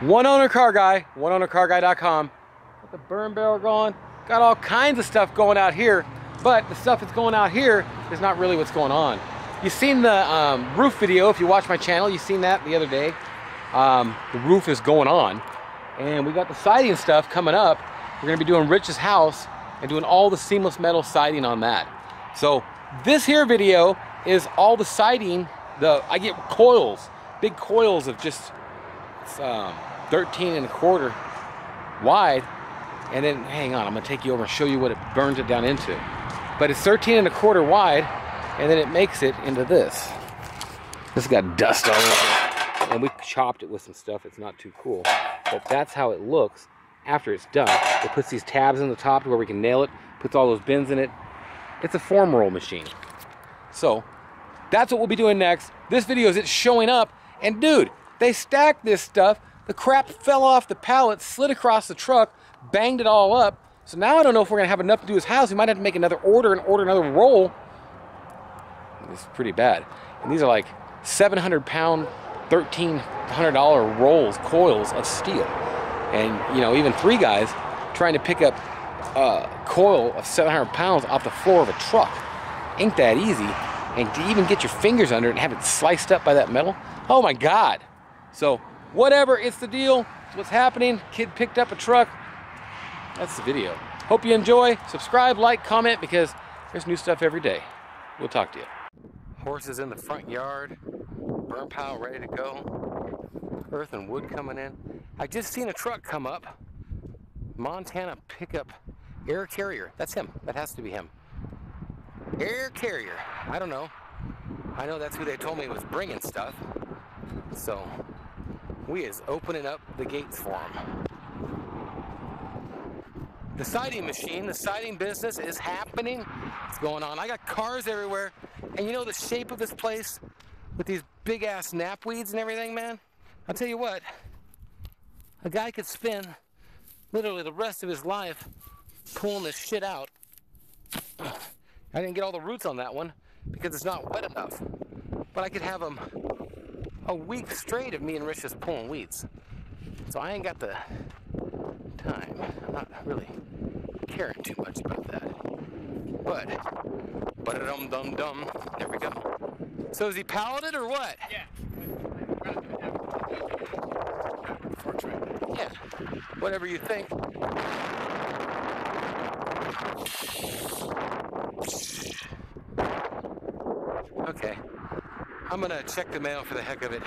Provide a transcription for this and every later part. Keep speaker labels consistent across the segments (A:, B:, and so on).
A: One owner car guy, oneownercarguy.com. Got the burn barrel going. Got all kinds of stuff going out here, but the stuff that's going out here is not really what's going on. You've seen the um, roof video. If you watch my channel, you've seen that the other day. Um, the roof is going on. And we got the siding stuff coming up. We're gonna be doing Rich's house and doing all the seamless metal siding on that. So this here video is all the siding. The I get coils, big coils of just um, 13 and a quarter wide. And then, hang on, I'm gonna take you over and show you what it burns it down into. But it's 13 and a quarter wide, and then it makes it into this. This got dust all over it. And we chopped it with some stuff. It's not too cool. But that's how it looks after it's done. It puts these tabs in the top to where we can nail it, puts all those bins in it. It's a form roll machine. So that's what we'll be doing next. This video is it showing up. And dude, they stacked this stuff. The crap fell off the pallet, slid across the truck, banged it all up. So now I don't know if we're gonna have enough to do his house. We might have to make another order and order another roll. It's pretty bad. And these are like 700 pound, $1,300 rolls, coils of steel. And you know, even three guys trying to pick up a coil of 700 pounds off the floor of a truck. Ain't that easy. And to even get your fingers under it and have it sliced up by that metal, oh my God. So whatever, it's the deal. It's what's happening. Kid picked up a truck. That's the video. Hope you enjoy. Subscribe, like, comment, because there's new stuff every day. We'll talk to you. Horses in the front yard. Burn pile ready to go. Earth and wood coming in. I just seen a truck come up. Montana pickup air carrier. That's him. That has to be him. Air carrier. I don't know. I know that's who they told me was bringing stuff. So we is opening up the gates for him. The siding machine, the siding business is happening. It's going on. I got cars everywhere. And you know the shape of this place with these big ass knapweeds and everything, man? I'll tell you what, a guy could spend literally the rest of his life pulling this shit out. I didn't get all the roots on that one because it's not wet enough. But I could have him a week straight of me and Rich just pulling weeds. So I ain't got the time. I'm not really caring too much about that. But, but dum dum dum. There we go. So is he palleted or what?
B: Yeah.
A: Yeah. Whatever you think. Okay. I'm gonna check the mail for the heck of it.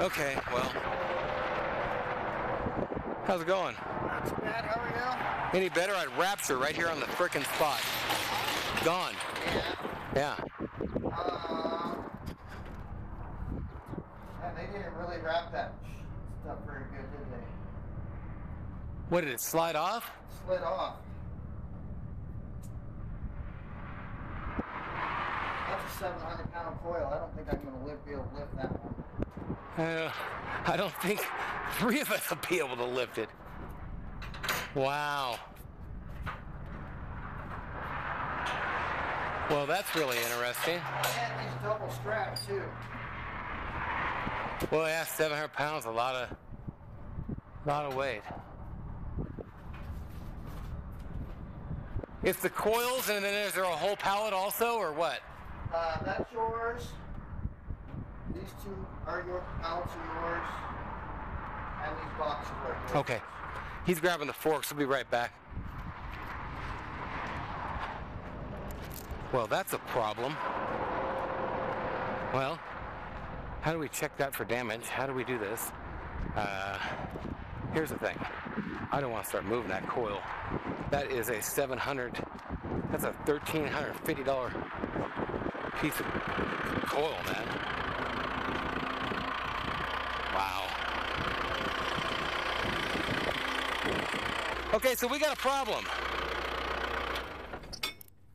A: Okay, well. How's it going?
B: Not too bad. How are you?
A: Any better? I'd rapture right here on the frickin' spot. Gone.
B: you?
A: Yeah.
B: Uh, yeah, they didn't really wrap that stuff very good, did they?
A: What did it slide off?
B: Slid off. That's a 700 pound coil. I don't think I'm going to live, be able to lift that one.
A: Uh, I don't think three of us will be able to lift it. Wow. Well, that's really interesting.
B: And these double straps too.
A: Well, yeah, 700 pounds, a lot of, lot of weight. It's the coils, and then is there a whole pallet also, or what?
B: Uh, that's yours. These two are your pallets are yours. And these boxes are yours.
A: Okay. He's grabbing the forks. We'll be right back. Well, that's a problem. Well, how do we check that for damage? How do we do this? Uh, here's the thing. I don't want to start moving that coil. That is a 700, that's a $1,350 piece of coil, man. Wow. Okay, so we got a problem.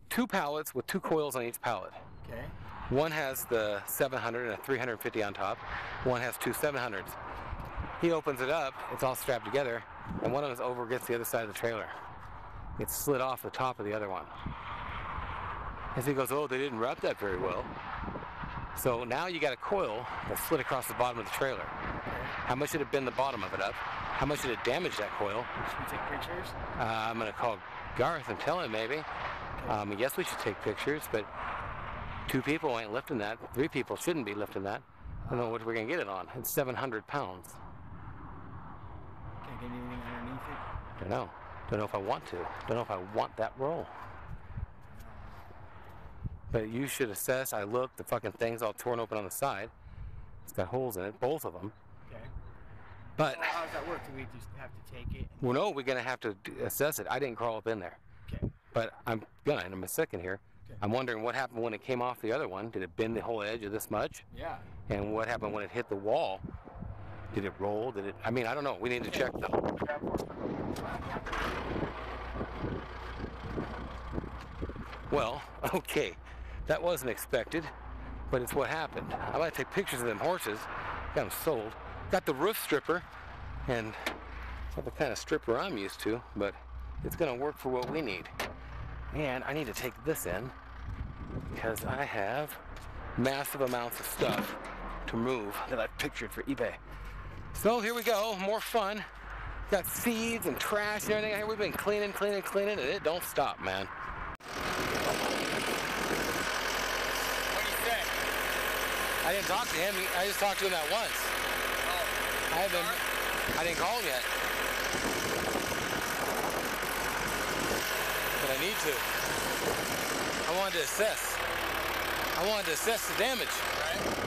A: Two pallets with two coils on each pallet.
B: Okay.
A: One has the 700 and a 350 on top. One has two 700s. He opens it up, it's all strapped together, and one of them is over against the other side of the trailer. It's slid off the top of the other one. And so he goes, oh, they didn't wrap that very well. So now you got a coil that slid across the bottom of the trailer. How much did it bend the bottom of it up? How much did it damage that coil?
B: Should we take pictures?
A: Uh, I'm gonna call Garth and tell him maybe. Um, yes, we should take pictures, but two people ain't lifting that. Three people shouldn't be lifting that. I don't know what we're gonna get it on. It's 700 pounds.
B: Can't get anything underneath it.
A: Don't know. Don't know if I want to. Don't know if I want that roll. But you should assess. I looked. The fucking thing's all torn open on the side. It's got holes in it, both of them.
B: Okay.
A: But
B: Well, how does that work? Do we just have to take it?
A: well, no, we're gonna have to assess it. I didn't crawl up in there.
B: Okay.
A: But I'm gonna in a second here.
B: Okay.
A: I'm wondering what happened when it came off the other one. Did it bend the whole edge of this much?
B: Yeah.
A: And what happened when it hit the wall? Did it roll? Did it? I mean, I don't know. We need to check though. Well, okay, that wasn't expected, but it's what happened. I'm gonna take pictures of them horses. Got them sold. Got the roof stripper, and it's not the kind of stripper I'm used to, but it's gonna work for what we need. And I need to take this in because I have massive amounts of stuff to move that I've pictured for eBay. So here we go, more fun. Got seeds and trash and everything. We've been cleaning, cleaning, cleaning, and it don't stop, man.
B: What do you say?
A: I didn't talk to him. I just talked to him that once.
B: Oh.
A: I haven't. I didn't call him yet. But I need to. I wanted to assess. I wanted to assess the damage.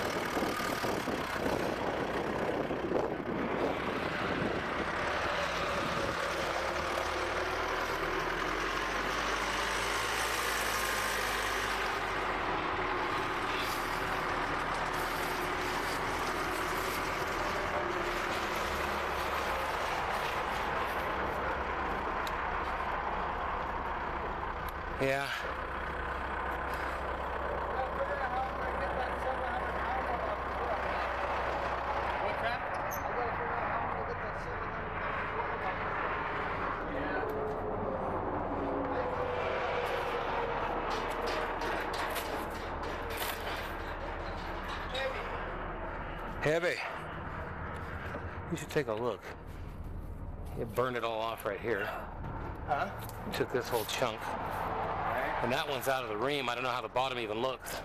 A: Heavy. You should take a look. It burned it all off right here.
B: Huh?
A: Took this whole chunk.
B: Right.
A: And that one's out of the ream. I don't know how the bottom even looks.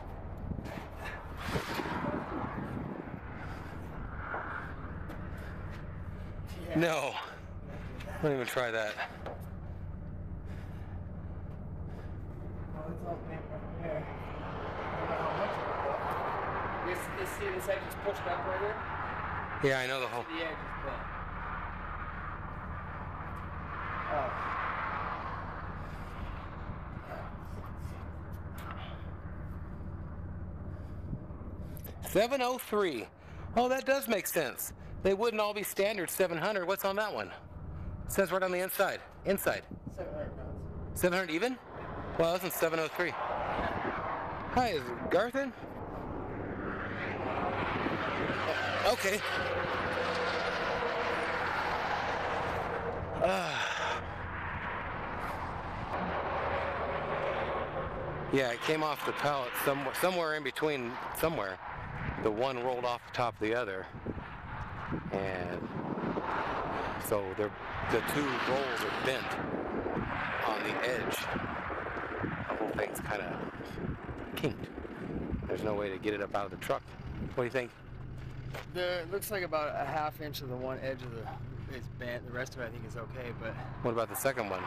B: Yeah.
A: No. Don't even try that.
B: Oh, it's all bent right there. I don't know how much it was. This, this, see, this edge is pushed up right here.
A: Yeah, I know the whole.
B: The edge is bent. Oh.
A: 703. Oh, that does make sense. They wouldn't all be standard 700. What's on that one? It says right on the inside. Inside.
B: Seven hundred pounds.
A: 700 even? Well, that's in 703. Hi, is Garth in? Okay. Ah. yeah, it came off the pallet somewhere, somewhere in between, somewhere. The one rolled off the top of the other, and so the two rolls are bent on the edge. The whole thing's kind of kinked. There's no way to get it up out of the truck. What do you think?
B: The it looks like about a half inch of the one edge of the is bent. The rest of it I think is okay, but
A: What about the second one?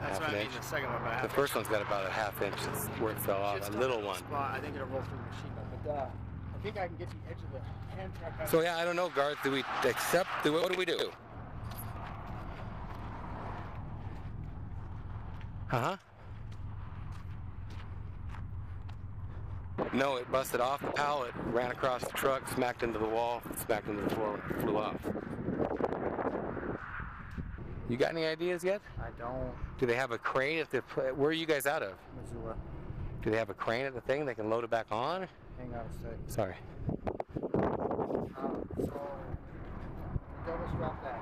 B: that's
A: half
B: what I mean.
A: inch.
B: The second one, about a half
A: The first one's got about a half inch. That's where it fell off. A little one.
B: Spot. I think it'll roll through the machine, but uh, I think I can get the edge of the hand truck. out.
A: So yeah, I don't know, Garth. Do we accept? Do what do we do? Uh huh. No, it busted off the pallet, ran across the truck, smacked into the wall, smacked into the floor, and flew off. You got any ideas yet?
B: I don't.
A: Do they have a crane at the? Where are you guys out of?
B: Missoula.
A: Do they have a crane at the thing they can load it back on?
B: Hang on a sec.
A: Sorry.
B: Um, so double strap that.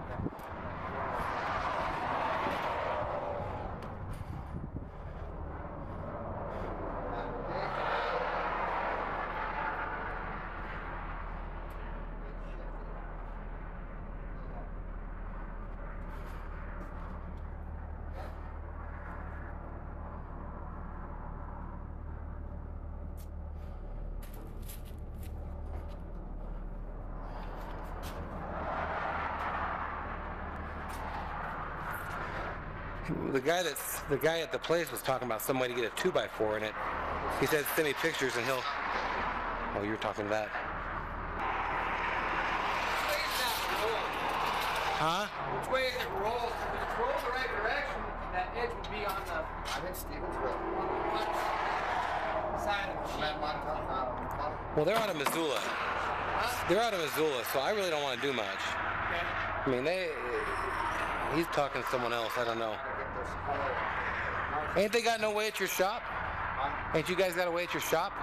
A: The guy that's the guy at the place was talking about some way to get a two by four in it. He said send me pictures and he'll. Oh, you're talking to that. Huh?
B: Which way is it rolled? If it's rolled the right direction, that edge would be on the,
C: I'm in Stevensville.
B: on the side of the
C: I'm
B: sheet.
C: at Montauk, Montauk.
A: Well, they're out of Missoula.
B: Huh?
A: They're out of Missoula, so I really don't want to do much. I mean, they. He's talking to someone else. I don't know. Ain't they got no way at your shop? Ain't you guys got a way at your shop?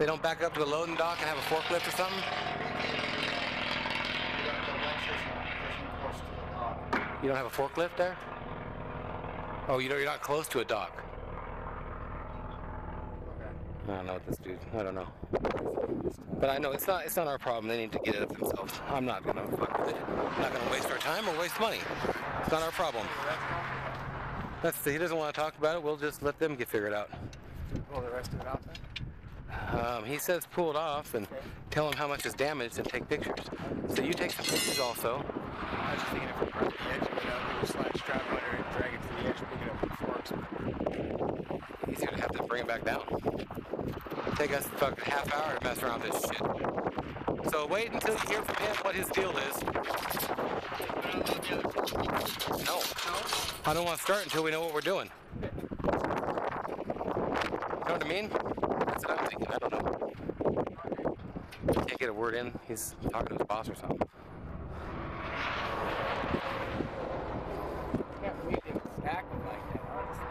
A: They don't back up to the loading dock and have a forklift or something? You don't have a forklift there? Oh, you know you're not close to a dock. I don't know what this dude. I don't know. But I know it's not. It's not our problem. They need to get it themselves. I'm not gonna fuck with it. I'm not gonna waste our time or waste money. It's not our problem. That's he doesn't want to talk about it. We'll just let them get figured out.
B: Pull the rest of it out then?
A: Um, he says pull it off and tell him how much is damaged and take pictures. So you take some pictures also.
B: I was just thinking if we broke the edge of it up, we just strap under it, drag it to the edge, pick it up forks.
A: Easier to have to bring it back down. Take us fucking half hour to mess around this shit. So wait until you hear from him what his deal is. No. I don't want to start until we know what we're doing. You know what I mean? That's what I'm thinking. I don't know. Can't get a word in. He's talking to his boss or something.
B: can't believe they can stack them like that, honestly.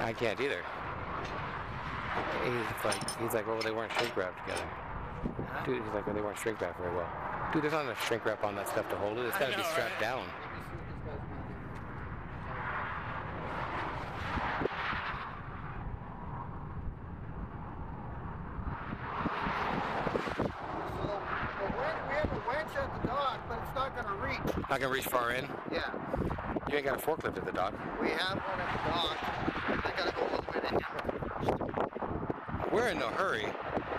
A: I can't either. He's like, he's like, well, they weren't shrink wrapped together. Dude, he's like, well, they weren't shrink wrapped very well. Dude, there's not enough shrink wrap on that stuff to hold it. It's got to be strapped
B: right?
A: down.
C: Let me see what these guys want to do. So, we have a winch at the dock, but it's not gonna reach.
A: Not gonna reach far in.
C: Yeah,
A: You ain't got a forklift at the dock.
C: we have one at the dock. I gotta go all the way to Hamilton.
A: We're in no hurry,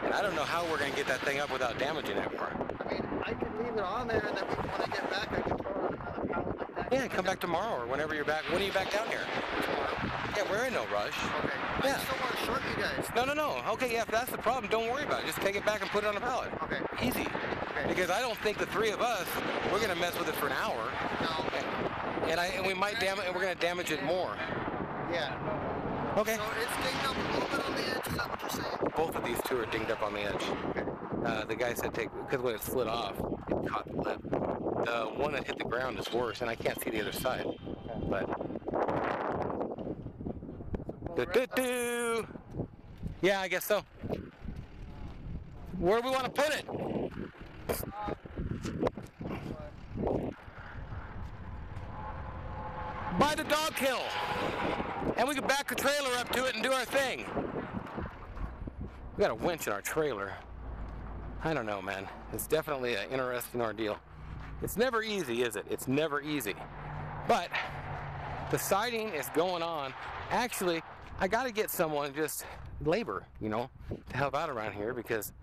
A: and I don't know how we're gonna get that thing up without damaging it more.
C: I mean, I can leave it on there, and then when I get back, I can throw it on another pallet like that.
A: Yeah, come back tomorrow or whenever you're back. When are you back down here? Tomorrow. Yeah, we're in no rush.
C: Okay.
A: Yeah.
C: I still want to short you guys.
A: No, no, no. Okay, yeah, if that's the problem, don't worry about it. Just take it back and put it on a pallet.
C: Okay.
A: Easy.
C: Okay.
A: Because I don't think the three of us, we're gonna mess with it for an hour,
C: No.
A: and I and we might damage, and we're gonna damage it more.
C: Yeah.
A: Okay.
C: So it's dinged up a little bit on the edge. Is that what you're saying?
A: Both of these two are dinged up on the edge.
C: Okay.
A: Uh, the guy said take because when it slid off, it caught the lip. The one that hit the ground is worse, and I can't see the other side. But do do do. Yeah, I guess so. Where do we want to put it? By the dog kennel, and we can back the trailer up to it and do our thing. We got a winch in our trailer. I don't know, man. It's definitely an interesting ordeal. It's never easy, is it? It's never easy. But the siding is going on. Actually, I got to get someone just labor, you know, to help out around here because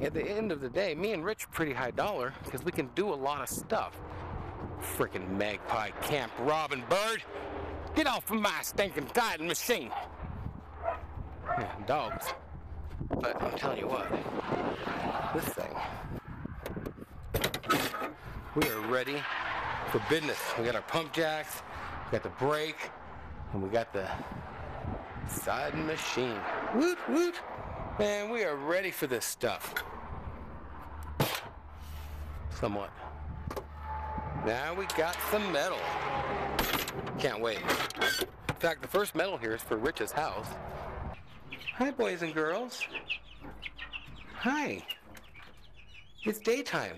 A: at the end of the day, me and Rich are pretty high dollar because we can do a lot of stuff. Freaking magpie camp robber bird. Get off of my stinking Titan machine. Yeah, dogs. But I'm telling you what, this thing, we are ready for business. We got our pump jacks, we got the brake, and we got the side machine. Woot woot! Man, we are ready for this stuff. Somewhat. Now we got some metal. Can't wait. In fact, the first medal here is for Rich's house. Hi, boys and girls. Hi. It's daytime.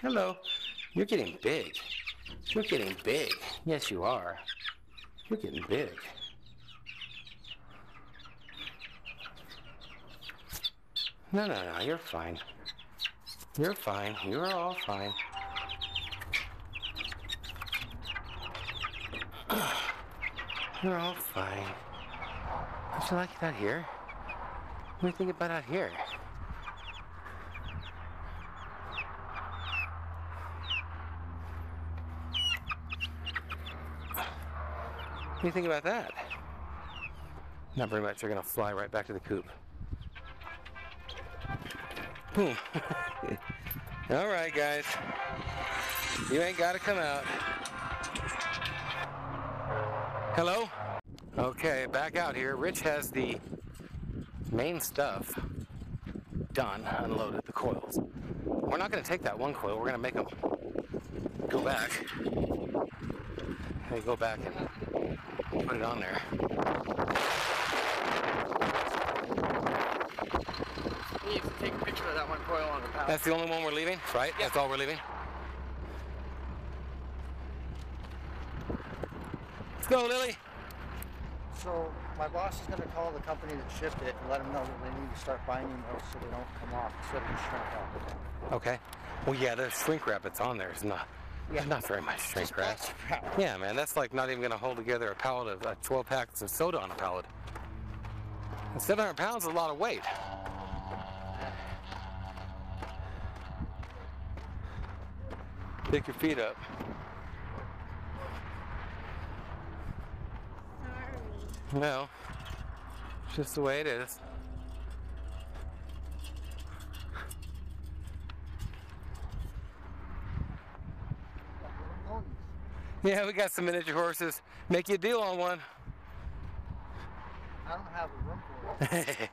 A: Hello. You're getting big. You're getting big. Yes, you are. You're getting big. No, no, no. You're fine. You're fine. You're all fine. You're all fine. Don't you like it out here? What do you think about out here? What do you think about that? Not very much. They're going to fly right back to the coop. all right, guys. You ain't got to come out. Hello? Okay, back out here. Rich has the main stuff done, unloaded the coils. We're not going to take that one coil. We're going to make them go back. They go back and put it on there.
B: Need to take a picture of that one coil on the pallet.
A: That's the only one we're leaving, right? That's all we're leaving. Go, Lily.
C: So my boss is going to call the company that shipped it and let them know that they need to start binding those so they don't come off instead of shrink off.
A: Okay. Well, yeah, the shrink wrap that's on there is not.
C: Yeah.
A: Not very much shrink wrap.
C: wrap.
A: Yeah, man, that's like not even going to hold together a pallet of uh, 12 packs of soda on a pallet. And 700 pounds is a lot of weight. Pick your feet up. No, it's just the way it is. Yeah, we got some miniature horses. Make you a deal on one.
C: I don't have a room for it.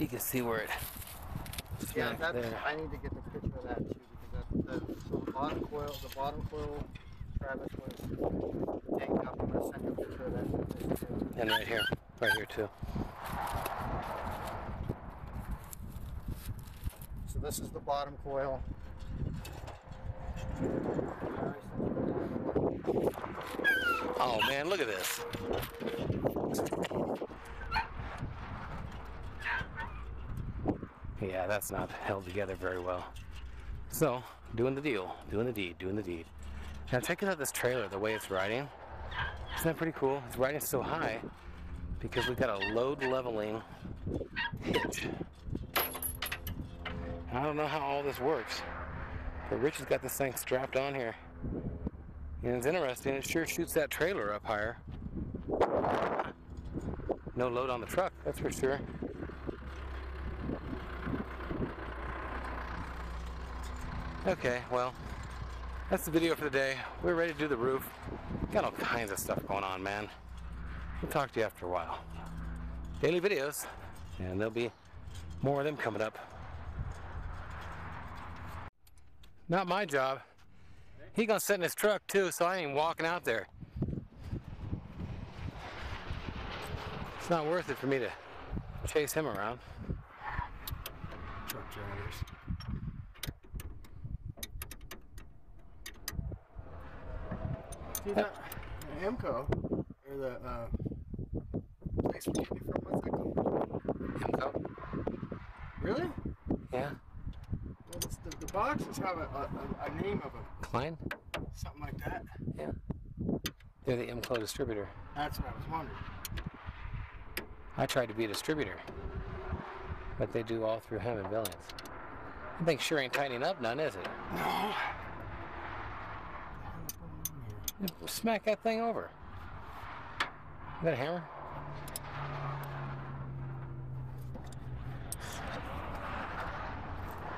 A: You can see where it.
C: Yeah, that's,
A: there.
C: I need to get the picture of that too because that, that so the bottom coil, the bottom coil, Travis was taking up. I'm gonna send you a picture of that. too.
A: And right here, right here too.
C: So this is the bottom coil.
A: Oh man, look at this. That's not held together very well. So, doing the deal, doing the deed, doing the deed. Now check it out this trailer, the way it's riding. Isn't that pretty cool? It's riding so high because we've got a load leveling hitch. I don't know how all this works, but Rich has got this thing strapped on here. And it's interesting, it sure shoots that trailer up higher. No load on the truck, that's for sure. Okay, well, that's the video for the day. We're ready to do the roof. Got all kinds of stuff going on, man. We'll talk to you after a while. Daily videos, and there'll be more of them coming up. Not my job. He gonna sit in his truck too, so I ain't walking out there. It's not worth it for me to chase him around.
B: Truck drivers. That Amco or the uh, place we it from? What's that called?
A: Himco?
B: Really?
A: Yeah.
B: Well, the, the boxes have a, a, a name of them,
A: Klein?
B: something like that.
A: Yeah. They're the Imco distributor.
B: That's what I was wondering.
A: I tried to be a distributor, but they do all through Hammond Billings. I think sure ain't tightening up none, is it?
B: No.
A: Smack that thing over. Is that a hammer?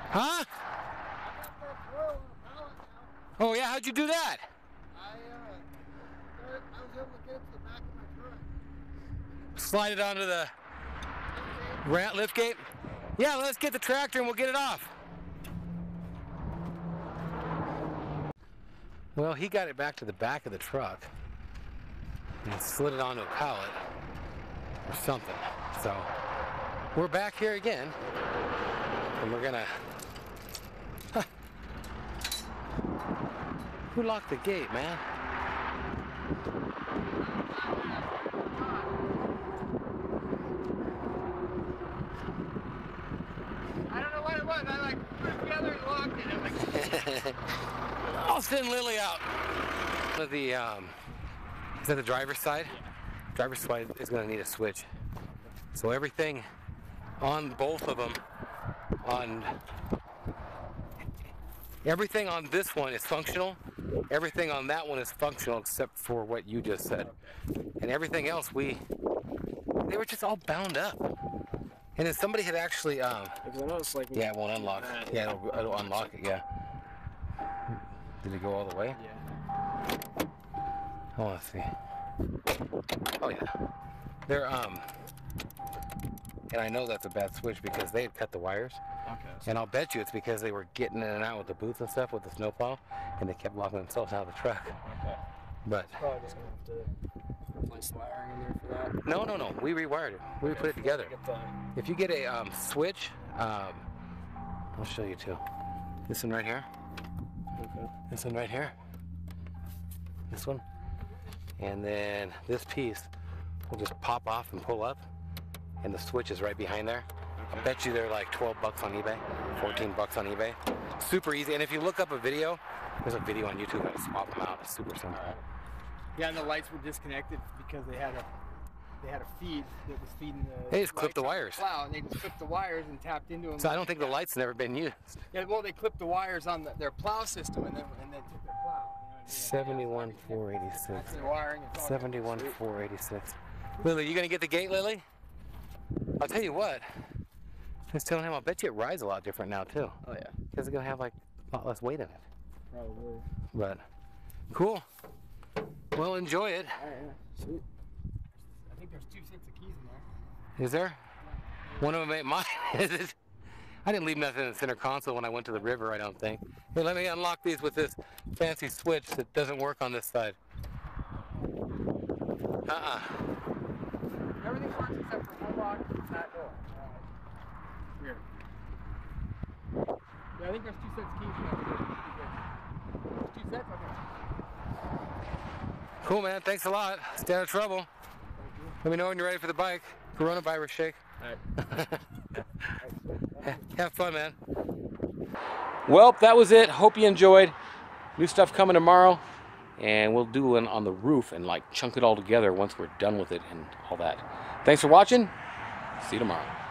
A: Huh? Oh yeah, how'd you do that?
C: I, I was able to get it to the back of my truck.
A: Slide it onto the lift gate? Yeah, let's get the tractor and we'll get it off. Well, he got it back to the back of the truck and slid it onto a pallet or something. So we're back here again and we're gonna. Who locked the gate, man?
B: I don't know what it was. I like put it together and locked it.
A: I'll send Lily out. Of the um, is that the driver's side? Driver's side is going to need a switch. So everything on both of them, on everything on this one is functional. Everything on that one is functional except for what you just said. And everything else we they were just all bound up. And then somebody had actually um,
B: Because I noticed like.
A: yeah, it won't unlock. Yeah, it'll, it'll unlock it. Yeah. Did it go all the way?
B: Yeah.
A: I want to see. Oh yeah. They're um. And I know that's a bad switch because they had cut the wires.
B: Okay.
A: And I'll bet you it's because they were getting in and out with the boots and stuff with the snowplow, and they kept locking themselves out of the truck.
B: Okay.
A: But
B: Probably just gonna have to replace the wiring in there for that.
A: no, no, no. We rewired it. We put it together. If you get a um, switch, um, I'll show you too. This one right here.
B: Okay.
A: This one right here. This one. And then this piece will just pop off and pull up. And the switch is right behind there. I bet you they're like 12 bucks on eBay, 14 bucks on eBay. Super easy. And if you look up a video, there's a video on YouTube how to swap them out. It's super simple.
B: Yeah, and the lights were disconnected because they had a they had a feed that was feeding the.
A: They just clipped the wires.
B: Plow, and they just clipped the wires and tapped into them.
A: So I don't think the light's never been used.
B: Yeah, well, they clipped the wires on the, their plow system and then and then took their plow. You know I mean?
A: 71 486.
B: Wiring.
A: 71 486. Lily, you gonna get the gate, Lily? I'll tell you what. I was telling him, I'll bet you it rides a lot different now too.
B: Oh yeah,
A: Because it's gonna have like a lot less weight in it.
B: probably.
A: But cool. Well, enjoy it.
B: All right, yeah. sweet. There's two sets of keys in there.
A: Is there? One of them ain't mine? I didn't leave nothing in the center console when I went to the river, I don't think. Here, let me unlock these with this fancy switch that doesn't work on this side. Uh-uh.
B: Everything works except for one lock and that door. Weird. Yeah, I think there's two sets of keys in there. There's two sets? Okay.
A: Cool, man. Thanks a lot. Stay out of trouble. Let me know when you're ready for the bike. Coronavirus shake.
B: Alright.
A: Have fun, man.
D: Well, that was it. Hope you enjoyed. New stuff coming tomorrow. And we'll do one on the roof and like chunk it all together once we're done with it and all that. Thanks for watching. See you tomorrow.